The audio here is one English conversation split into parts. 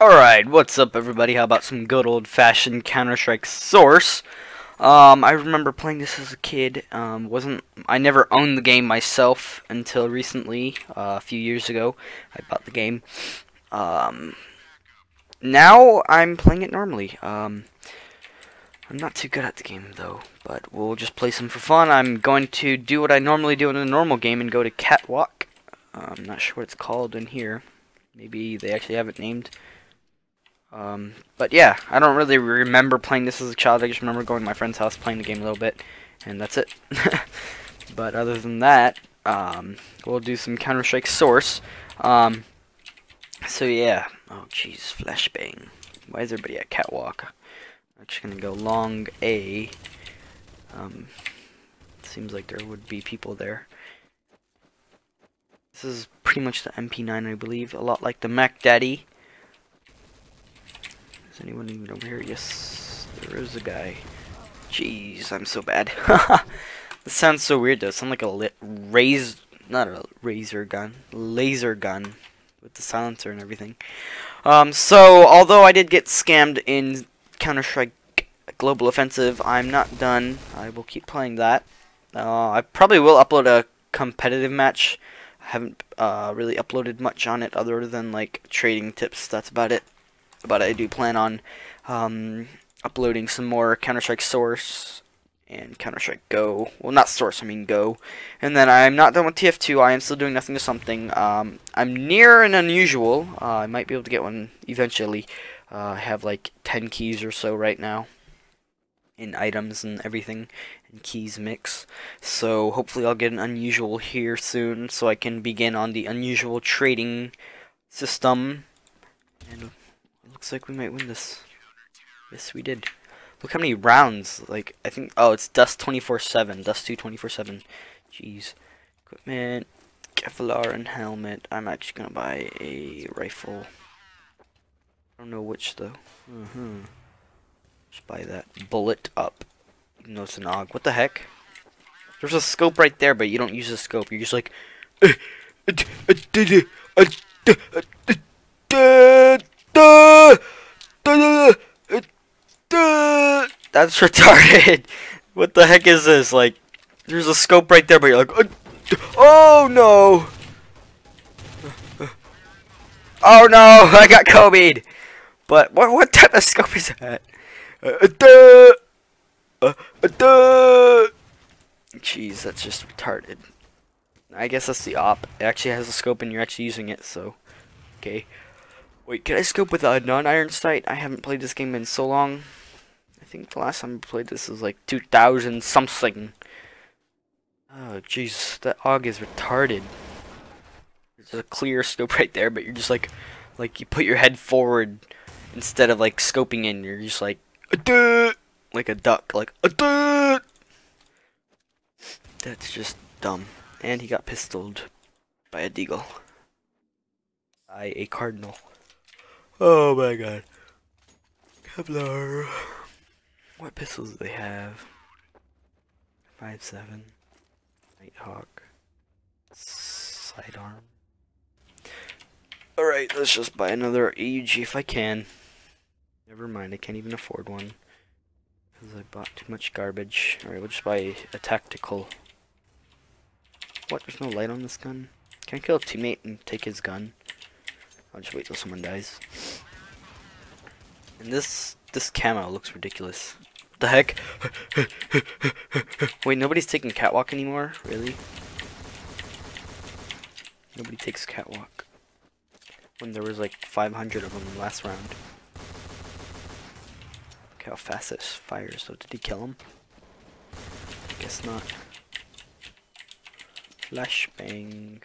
Alright, what's up everybody? How about some good old-fashioned Counter-Strike Source? Um, I remember playing this as a kid. Um, wasn't I never owned the game myself until recently, uh, a few years ago. I bought the game. Um, now I'm playing it normally. Um, I'm not too good at the game though, but we'll just play some for fun. I'm going to do what I normally do in a normal game and go to Catwalk. Uh, I'm not sure what it's called in here. Maybe they actually have it named. Um, but yeah, I don't really remember playing this as a child. I just remember going to my friend's house, playing the game a little bit, and that's it. but other than that, um, we'll do some Counter-Strike Source. Um, so yeah. Oh jeez, flashbang. Why is everybody at catwalk? I'm just gonna go long A. Um, seems like there would be people there. This is pretty much the MP9, I believe. A lot like the Mac Daddy. Is anyone even over here? Yes, there is a guy. Jeez, I'm so bad. this sounds so weird though. It sounds like a lit raise, not a razor gun, laser gun with the silencer and everything. Um, so although I did get scammed in Counter Strike Global Offensive, I'm not done. I will keep playing that. Uh, I probably will upload a competitive match. I haven't uh, really uploaded much on it other than like trading tips. That's about it but I do plan on um, uploading some more Counter-Strike Source and Counter-Strike Go. Well, not Source, I mean Go. And then I'm not done with TF2. I am still doing Nothing to Something. Um, I'm near an unusual. Uh, I might be able to get one eventually. Uh, I have like 10 keys or so right now in items and everything and keys mix so hopefully I'll get an unusual here soon so I can begin on the unusual trading system and Looks like we might win this. Yes, we did. Look how many rounds. Like, I think... Oh, it's Dust 24-7. Dust 2 24-7. Jeez. Equipment. Kevlar and helmet. I'm actually going to buy a rifle. I don't know which, though. Mm -hmm. Just buy that. Bullpup. Even though it's an AUG. What the heck? There's a scope right there, but you don't use the scope. You're just like... That's retarded. What the heck is this? Like, there's a scope right there, but you're like, oh no! Oh no, I got Kobe. But what what type of scope is that? Uh, uh, uh, Jeez, that's just retarded. I guess that's the op. It actually has a scope and you're actually using it, so okay. Wait, can I scope with a non-iron sight? I haven't played this game in so long. Think the last time I played this was like 2000 something. Oh, jeez, that AUG is retarded. There's a clear scope right there, but you're just like, like you put your head forward instead of like scoping in. You're just like, like a duck, like That's just dumb. And he got pistoled by a deagle. By a cardinal. Oh my god. Kevlar. What pistols do they have? 5.7. Nighthawk. Sidearm. Alright, let's just buy another AUG if I can. Never mind, I can't even afford one. Because I bought too much garbage. Alright, we'll just buy a tactical. What? There's no light on this gun? Can I kill a teammate and take his gun? I'll just wait till someone dies. And this this camo looks ridiculous. The heck? wait, nobody's taking catwalk anymore? Really? Nobody takes catwalk. When there was like 500 of them last round. Look how fast this fires. So did he kill him? I guess not. Flashbang.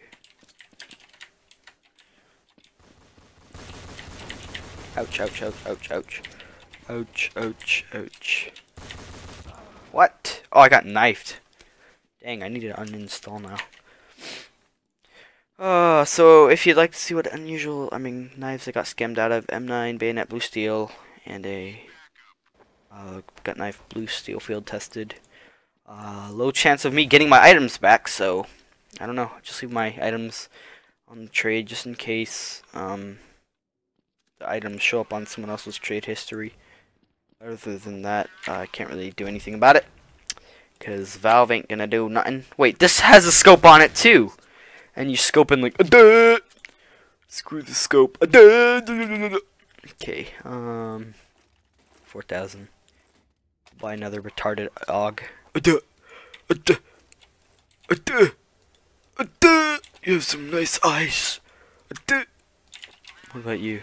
Ouch, ouch, ouch, ouch, ouch. Ouch, ouch, ouch. Oh, I got knifed. Dang, I need to uninstall now. Uh, so if you'd like to see what unusual, I mean, knives I got scammed out of, M9, bayonet, blue steel, and a uh, gut knife, blue steel field tested. Uh, low chance of me getting my items back, so I don't know. Just leave my items on the trade just in case. Um, the items show up on someone else's trade history. Other than that, I can't really do anything about it. Because Valve ain't gonna do nothing. Wait, this has a scope on it too! And you scope in like, Aduh! screw the scope. Aduh! Okay, um, 4,000. Buy another retarded AUG. You have some nice eyes. What about you?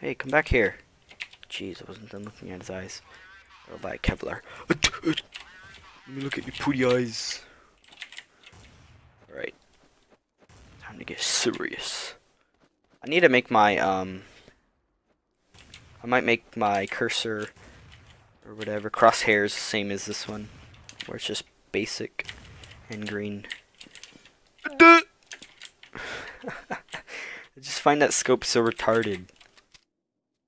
Hey, come back here. Jeez, I wasn't done looking at his eyes. I'll buy Kevlar. Let me look at your pretty eyes. Alright. Time to get serious. I need to make my, um... I might make my cursor, or whatever, crosshairs same as this one. Where it's just basic and green. I just find that scope so retarded.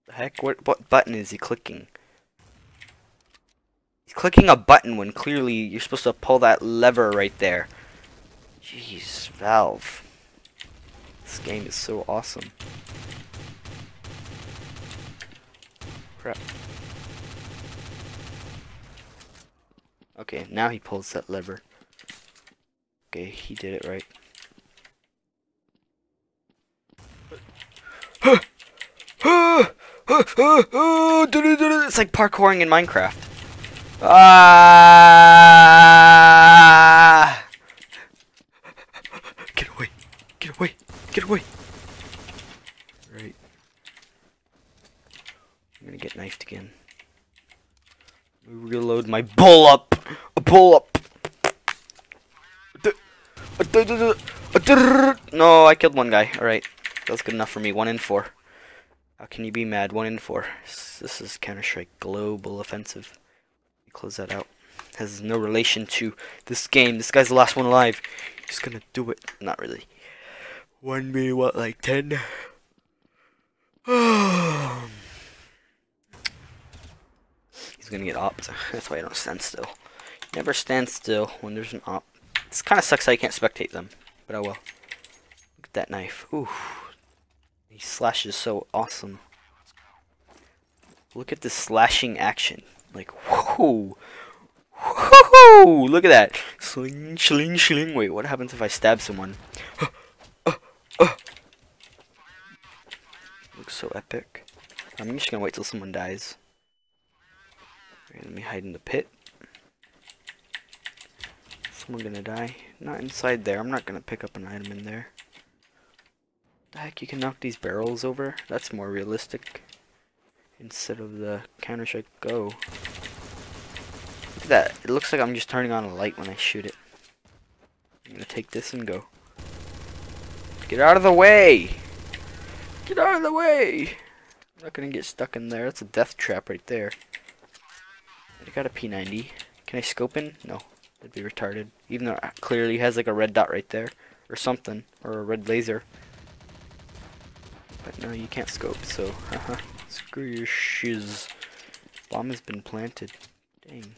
The heck? What, what button is he clicking? Clicking a button when clearly you're supposed to pull that lever right there. Jeez, Valve. This game is so awesome. Crap. Okay, now he pulls that lever. Okay, he did it right. it's like parkouring in Minecraft. Ah! Get away! Get away! Get away! Right. I'm gonna get knifed again. Reload my bullpup! A bullpup! No, I killed one guy. Alright. That was good enough for me. One in four. How can you be mad? One in four. This is Counter-Strike Global Offensive close that out. Has no relation to this game. This guy's the last one alive. He's gonna do it. Not really. One me what like ten? He's gonna get opt. That's why I don't stand still. Never stand still when there's an op. This kind of sucks you can't spectate them. But oh well. Look at that knife. Ooh. He slashes so awesome. Look at the slashing action. Like, Look at that! Sling, sling, sling. Wait, what happens if I stab someone? Looks so epic. I'm just gonna wait till someone dies. Let me hide in the pit. Someone gonna die? Not inside there. I'm not gonna pick up an item in there. The heck, you can knock these barrels over? That's more realistic instead of the Counter-Strike Go. That. It looks like I'm just turning on a light when I shoot it. I'm gonna take this and go. Get out of the way! Get out of the way! I'm not gonna get stuck in there. That's a death trap right there. I got a P90. Can I scope in? No. That'd be retarded. Even though it clearly has like a red dot right there. Or something. Or a red laser. But no, you can't scope, so haha. Screw your shiz. Bomb has been planted. Dang.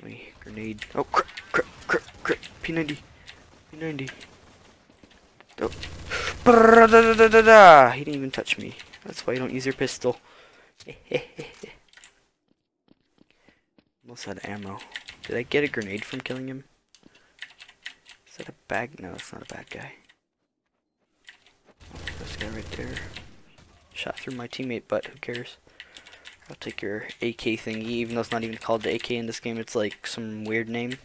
Grenade. Oh, crap, crap, crap, crap. P90. P90. Oh. Da, da, da, da, He didn't even touch me. That's why you don't use your pistol. Almost had ammo. Did I get a grenade from killing him? Is that a bag? No, it's not a bad guy. This guy right there. Shot through my teammate, but who cares? I'll take your AK thingy, even though it's not even called the AK in this game. It's like some weird name.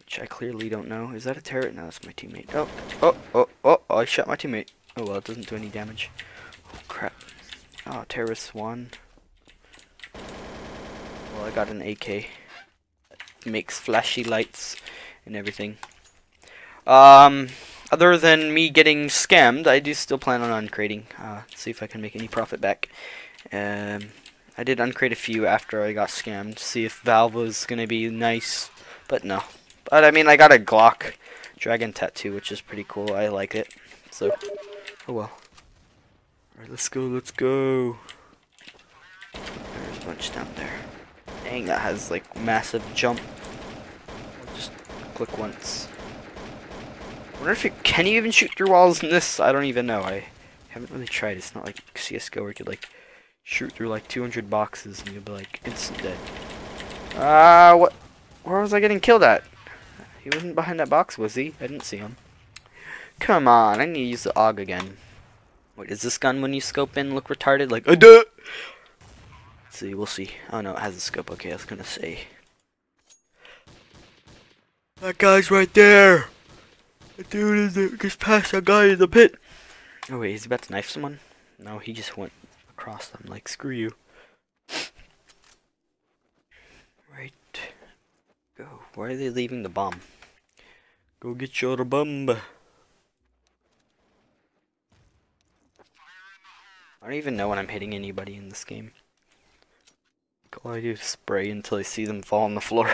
Which I clearly don't know. Is that a turret? No, that's my teammate. Oh, oh, oh, oh, oh, I shot my teammate. Oh well, it doesn't do any damage. Oh crap. Oh, terrorist one. Well, I got an AK. makes flashy lights and everything. Um, other than me getting scammed, I do still plan on uncrating. Uh, see if I can make any profit back. Um, I did uncrate a few after I got scammed. To see if Valve was gonna be nice, but no. But I mean, I got a Glock Dragon tattoo, which is pretty cool. I like it. So, oh well. Alright, let's go, let's go. There's a bunch down there. Dang, that has like massive jump. Just click once. wonder if it can you even shoot through walls in this? I don't even know. I haven't really tried. It's not like CSGO where you could like shoot through like 200 boxes and you'll be like instant dead. Ah, uh, what? Where was I getting killed at? He wasn't behind that box, was he? I didn't see him. Come on, I need to use the AUG again. Wait, is this gun when you scope in look retarded? Like, uh, duh! Let's see, we'll see. Oh no, it has a scope. Okay, I was gonna say. That guy's right there! The dude is just past that guy in the pit! Oh wait, he's about to knife someone? No, he just went across them like, screw you. Right. Go. Why are they leaving the bomb? Go get your bomb. I don't even know when I'm hitting anybody in this game. All I do is spray until I see them fall on the floor.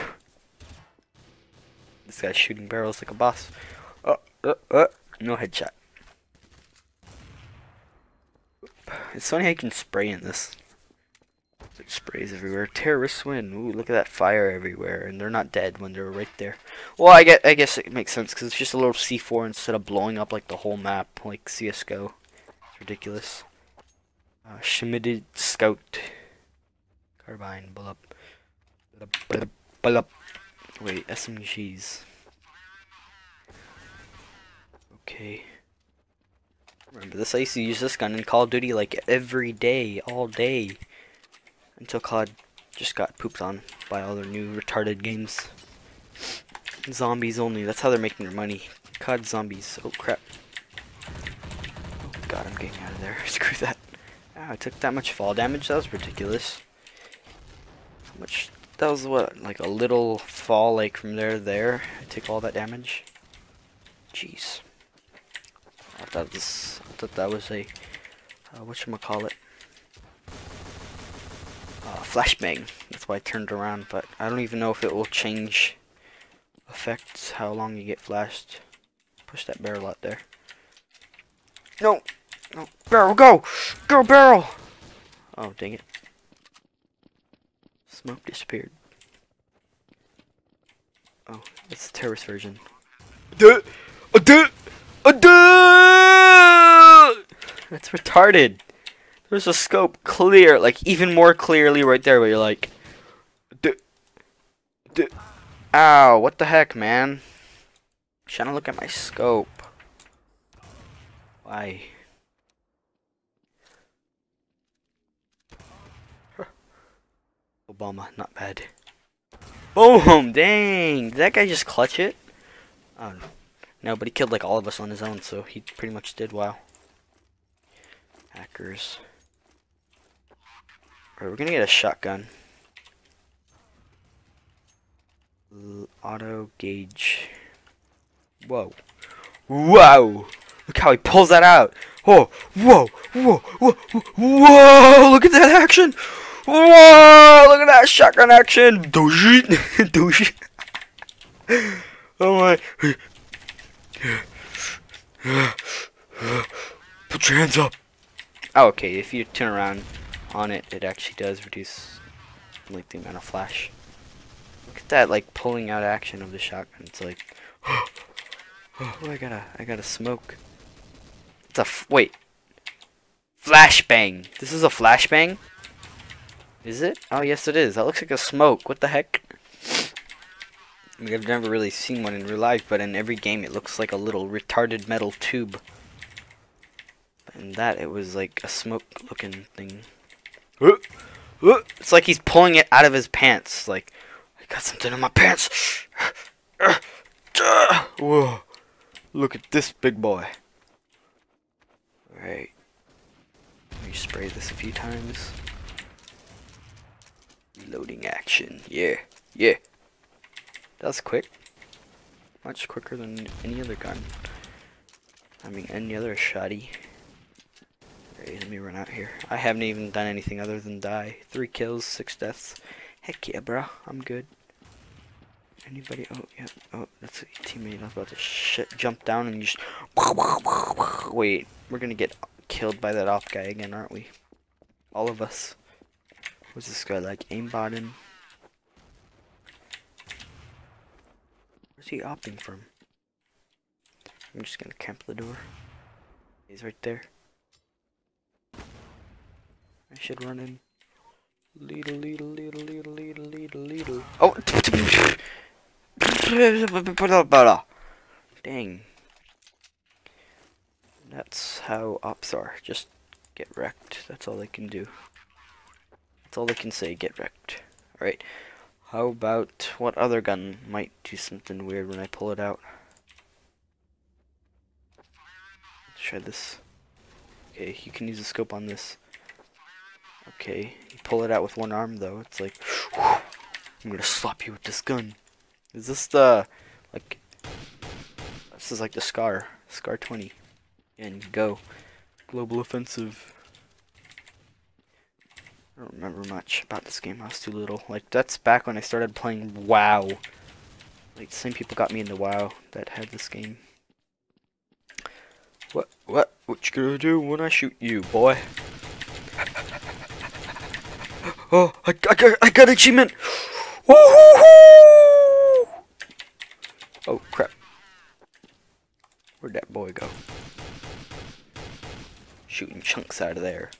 this guy's shooting barrels like a boss. Uh, uh, uh, no headshot. It's funny how you can spray in this. It sprays everywhere. Terrorists win. Ooh, look at that fire everywhere, and they're not dead when they're right there. Well, I get, I guess it makes sense because it's just a little C4 instead of blowing up like the whole map, like CS:GO. It's ridiculous. Uh, Schmidted Scout. Carbine, Bullpup. bull up. Bullpup. Wait, SMGs. Okay. Remember this? I used to use this gun in Call of Duty like every day, all day. Until COD just got pooped on by all their new retarded games. Zombies only, that's how they're making their money. COD zombies. Oh crap. Oh god, I'm getting out of there. Screw that. Ah, I took that much fall damage, that was ridiculous. How much that was what, like a little fall like from there to there. I take all that damage. Jeez. I thought this I thought that was a uh, whatchamacallit uh, flashbang. That's why I turned around, but I don't even know if it will change affects how long you get flashed. Push that barrel out there. No! No! Barrel, go! Go, barrel! Oh, dang it. Smoke disappeared. Oh, it's the terrorist version. Duh! Duh! Duh! That's retarded. There's a scope clear, like even more clearly right there where you're like, D D ow, what the heck, man? I'm trying to look at my scope. Why? Obama, not bad. Boom! Dang! Did that guy just clutch it? Oh, no, but he killed like all of us on his own, so he pretty much did well. Hackers. Alright, we're gonna get a shotgun. Auto gauge. Whoa. Whoa! Look how he pulls that out! Whoa! Whoa! Whoa! Whoa! Whoa! Look at that action! Whoa! Look at that shotgun action! Doji! Doji! oh my! Put your hands up! Oh, okay, if you turn around, on it, it actually does reduce like the amount of flash. Look at that like pulling out action of the shotgun. It's like, oh, I gotta, I gotta smoke. It's a wait, flashbang. This is a flashbang. Is it? Oh yes, it is. That looks like a smoke. What the heck? I've never really seen one in real life, but in every game it looks like a little retarded metal tube. And that, it was like a smoke-looking thing. It's like he's pulling it out of his pants. Like, I got something in my pants. Whoa. Look at this big boy. Alright. Let me spray this a few times. Loading action. Yeah. Yeah. That's quick. Much quicker than any other gun. I mean, any other shoddy. Okay, let me run out here. I haven't even done anything other than die. Three kills, six deaths. Heck yeah, bro. I'm good. Anybody? Oh, yeah. Oh, that's a teammate. I was about to shit, jump down and just... Wait, we're gonna get killed by that off guy again, aren't we? All of us. What's this guy like? Aimbotting? Where's he opting from? I'm just gonna camp the door. He's right there. I should run in. Oh! Dang. That's how ops are. Just get wrecked. That's all they can do. That's all they can say, get wrecked. Alright. How about what other gun might do something weird when I pull it out? Let's try this. Okay, you can use a scope on this. Okay, you pull it out with one arm though. It's like, I'm gonna slap you with this gun. Is this the, like, this is like the Scar, Scar 20. And go. Global Offensive. I don't remember much about this game. I was too little. Like, that's back when I started playing WoW. Like, same people got me into WoW that had this game. What, what, what you gonna do when I shoot you, boy? oh, I, I, got, I got achievement! Oh, crap. Where'd that boy go? Shooting chunks out of there.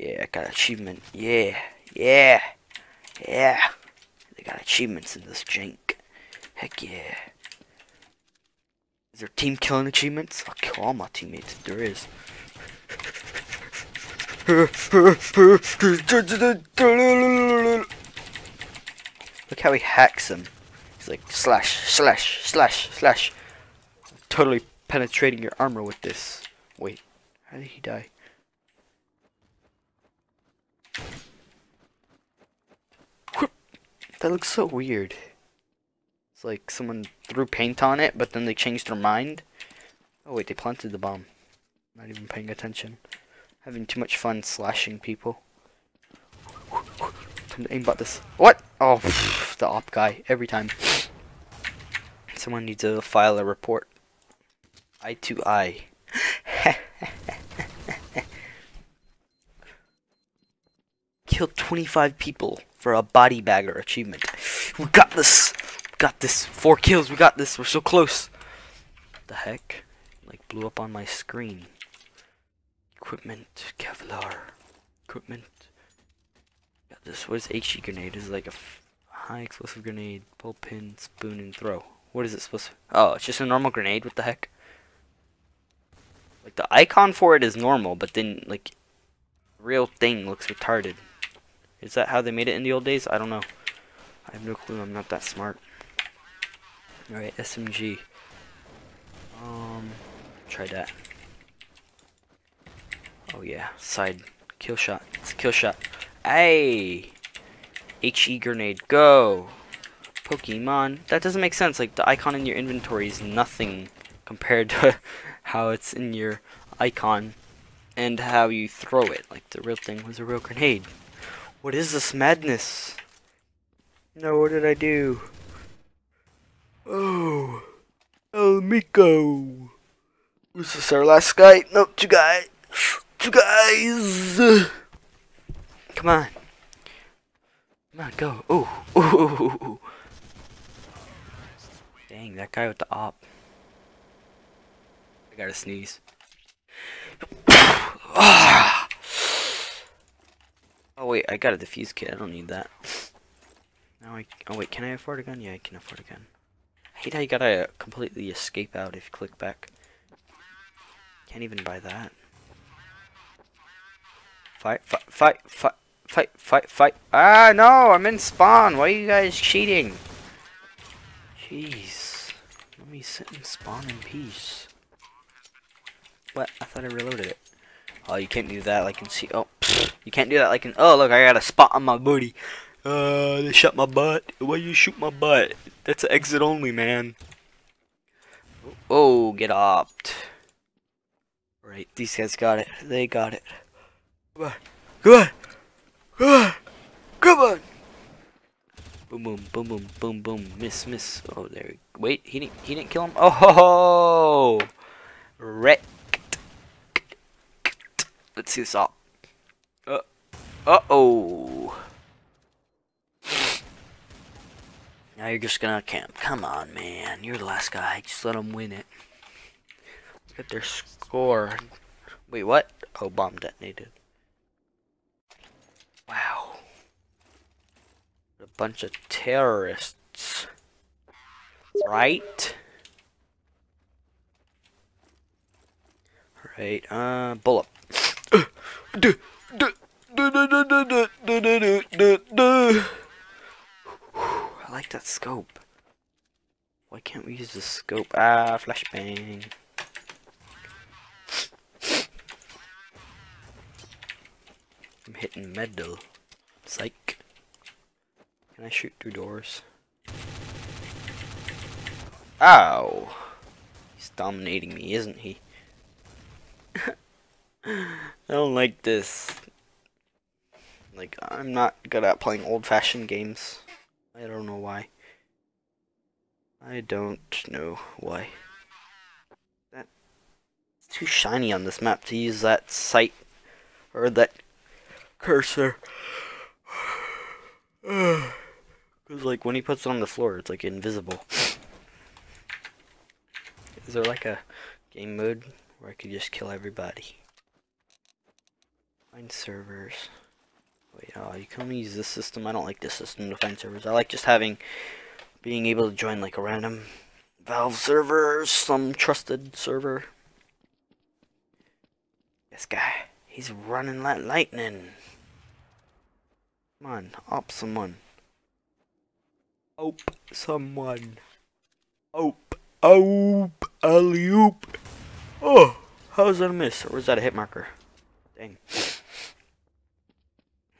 Yeah, I got achievement. Yeah, yeah, yeah. They got achievements in this jank. Heck yeah. Is there team killing achievements? I'll kill all my teammates if there is. Look how he hacks him. He's like slash, slash, slash, slash. Totally penetrating your armor with this. Wait, how did he die? That looks so weird. It's like someone threw paint on it, but then they changed their mind. Oh wait, they planted the bomb. Not even paying attention. Having too much fun slashing people. Time to aimbot this. What? Oh, the op guy. Every time. Someone needs to file a report. Eye to eye. Killed 25 people for a body bagger achievement. We got this. We got this. Four kills. We got this. We're so close. The heck? Like blew up on my screen. Equipment. Kevlar. Equipment. Got this. What is HE grenade? Is like a high explosive grenade. Pull pin, spoon, and throw. What is it supposed to? Oh, it's just a normal grenade. What the heck? Like the icon for it is normal, but then like real thing looks retarded. Is that how they made it in the old days? I don't know. I have no clue. I'm not that smart. Alright, SMG. Um, try that. Oh yeah, side kill shot. It's a kill shot. Hey, HE grenade, go. Pokemon. That doesn't make sense. Like the icon in your inventory is nothing compared to how it's in your icon and how you throw it. Like the real thing was a real grenade. What is this madness? No, what did I do? Oh, El Miko. Was this our last guy? No, two guys. Two guys. Come on. Come on, go. Oh, oh. Dang, that guy with the op. I gotta sneeze. ah. Oh wait, I got a defuse kit. I don't need that. Now I. Oh wait, can I afford a gun? Yeah, I can afford a gun. I hate how you gotta completely escape out if you click back. Can't even buy that. Fight! Fight! Fight! Fight! Fight! Fight! Fight! Ah no! I'm in spawn. Why are you guys cheating? Jeez. Let me sit and spawn in peace. What? I thought I reloaded it. Oh, you can't do that like can see. Oh, pfft. you can't do that like in. Oh, look, I got a spot on my booty. Uh, they shot my butt. Why you shoot my butt? That's exit only, man. Oh, get opt. Right, these guys got it. They got it. Come on, come on, come on, come on. Boom, boom, boom, boom, boom, boom. Miss, miss. Oh, there. Wait, he didn't. He didn't kill him. Oh, ho, ho. wreck. Let's see this up. Uh, uh oh. Now you're just gonna camp. Come on, man. You're the last guy. Just let him win it. Look at their score. Wait, what? Oh, bomb detonated. Wow. A bunch of terrorists. Right? Right, uh, bullet. I like that scope. Why can't we use the scope? Ah, flashbang. I'm hitting metal. Psych. Can I shoot through doors? Ow! He's dominating me, isn't he? I don't like this. Like, I'm not good at playing old-fashioned games. I don't know why. I don't know why. That it's too shiny on this map to use that sight or that cursor. Cause like when he puts it on the floor, it's like invisible. Is there like a game mode where I could just kill everybody? Find servers. Wait, oh, you can only use this system. I don't like this system to find servers. I like just having, being able to join like a random Valve server, some trusted server. This guy, he's running like lightning. Come on, op someone. Ope someone. Ope. Ope. Alley oop. Oh, how's that a miss? Or was that a hit marker? Dang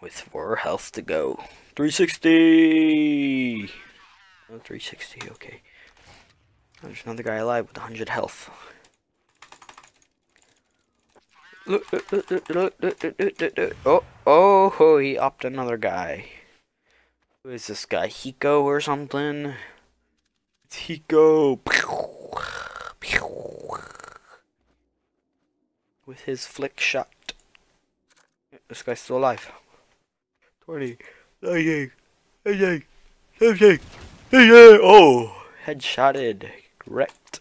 with four health to go. 360! Oh, 360, okay. Oh, there's another guy alive with 100 health. Oh, oh, oh, he upped another guy. Who is this guy? Hiko or something? It's Hiko. With his flick shot. This guy's still alive. 20, 19, 18, 17, 18. Oh, headshotted. Correct.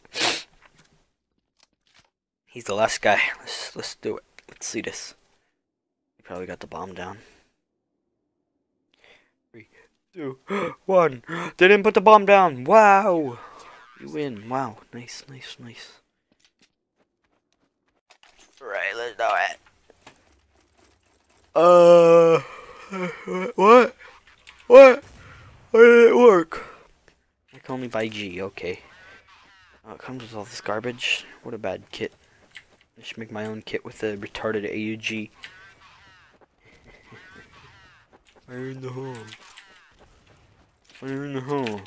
He's the last guy. Let's let's do it. Let's see this. He probably got the bomb down. Three, two, one. They didn't put the bomb down. Wow. You win. Wow. Nice, nice, nice. Right, let's do it. Uh. What? What? Why did it work? They call me by G, okay. Oh, it comes with all this garbage. What a bad kit. I should make my own kit with the retarded AUG. Fire in the hole. Fire in the hole.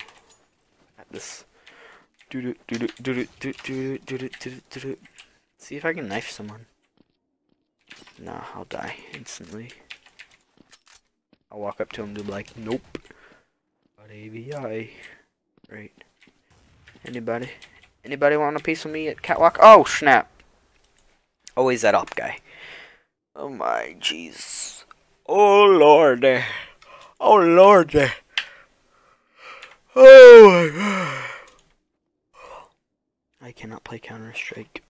At this. Do do do do do do do do do do do do. See if I can knife someone. Nah, I'll die instantly. I'll walk up to him and be like, nope. Got AVI. Right. Anybody? Anybody want a piece of me at Catwalk? Oh, snap. Always that up guy. Oh my jeez. Oh lord. Oh lord. Oh my god. I cannot play Counter Strike.